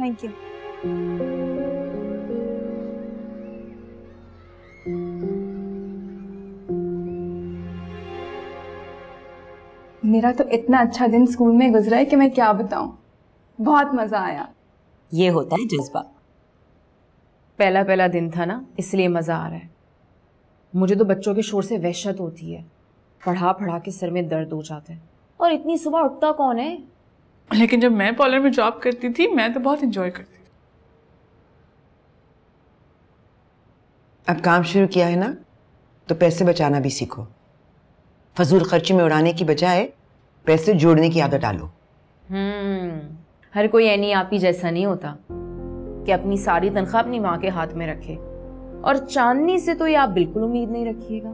Thank you मेरा तो इतना अच्छा दिन स्कूल में गुजरा है कि मैं क्या बताऊँ? बहुत मज़ा आया। ये होता है जज्बा। पहला पहला दिन था ना इसलिए मज़ा आ रहा है। मुझे तो बच्चों के शोर से वहशत होती है। पढ़ा पढ़ा के सर में दर्द हो जाता है। और इतनी सुबह उठता कौन है? लेकिन जब मैं पार्लर में जॉब करती थी मैं तो बहुत इंजॉय करती थी। अब काम शुरू किया है ना तो पैसे बचाना भी सीखो। फजूल खर्ची में उड़ाने की बजाय पैसे जोड़ने की आदत डालो। हम्म हर कोई एनी आप ही जैसा नहीं होता कि अपनी सारी तनख्वाह अपनी माँ के हाथ में रखे। और चांदनी से तो ये आप बिल्कुल उम्मीद नहीं रखिएगा।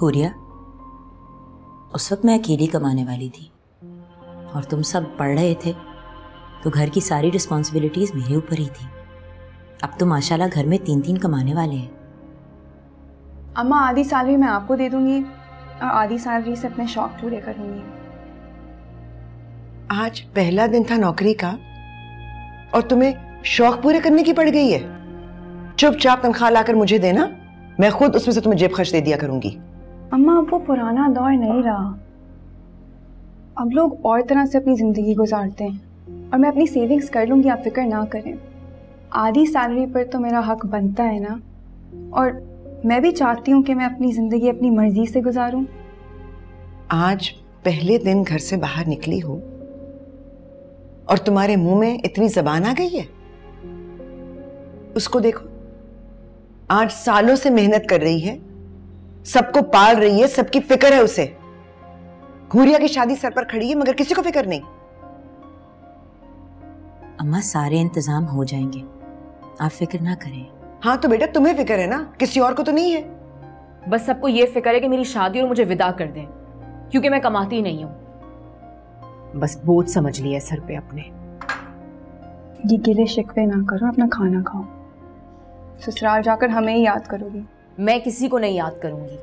हुरिया उस वक्त मैं अकेली कमाने वाली थी। और तुम सब पढ़ रहे थे तो घर की सारी रिस्पॉन्सिबिलिटीज मेरे ऊपर ही थी। अब तो माशाल्लाह घर में तीन तीन कमाने वाले हैं। अम्मा आधी सैलरी मैं आपको दे दूँगी और आधी सैलरी से अपने शौक पूरे करूँगी आज पहला दिन था नौकरी का और तुम्हें शौक पूरे करने की पड़ गई है। चुपचाप तनख्वाह लाकर मुझे देना मैं खुद उसमें से तुम्हें जेब खर्च दे दिया करूँगी। अम्मा अब वो पुराना दौर नहीं रहा। अब लोग और तरह से अपनी ज़िंदगी गुजारते हैं और मैं अपनी सेविंग्स कर लूँगी, आप फ़िक्र ना करें। आधी सैलरी पर तो मेरा हक बनता है ना? और मैं भी चाहती हूँ कि मैं अपनी ज़िंदगी अपनी मर्ज़ी से गुजारूँ। आज पहले दिन घर से बाहर निकली हो और तुम्हारे मुँह में इतनी जबान आ गई है? उसको देखो आज सालों से मेहनत कर रही है सबको पाल रही है सबकी फ़िक्र है उसे। घूरिया की शादी सर पर खड़ी है मगर किसी को फ़िक्र नहीं। अम्मा सारे इंतज़ाम हो जाएँगे। आप फ़िक्र ना करें। हाँ तो बेटा तुम्हें फ़िक्र है ना? किसी और को तो नहीं है। बस सबको ये फ़िक्र है कि मेरी शादी और मुझे विदा कर दें क्योंकि मैं कमाती नहीं हूँ। बस बोझ समझ लिया सर पे अपने। ये गिले शिकवे ना करो अपना खाना खाओ। ससुराल जाकर हमें ही याद करोगी। मैं किसी को नहीं याद करूँगी।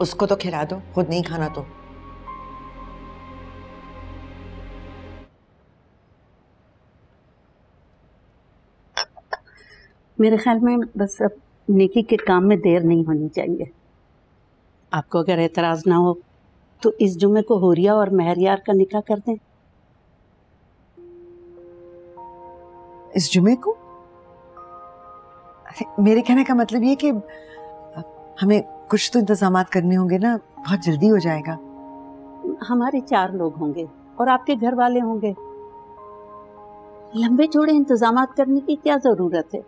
उसको तो खिला दो खुद नहीं खाना तो। मेरे ख्याल में बस अब नेकी के काम में देर नहीं होनी चाहिए। आपको अगर एतराज़ ना हो तो इस जुमे को होरिया और महरियार का निकाह कर दें। इस जुमे को? मेरे कहने का मतलब ये कि हमें कुछ तो इंतज़ाम करने होंगे ना, बहुत जल्दी हो जाएगा। हमारे चार लोग होंगे और आपके घर वाले होंगे। लंबे चौड़े इंतज़ाम करने की क्या ज़रूरत है?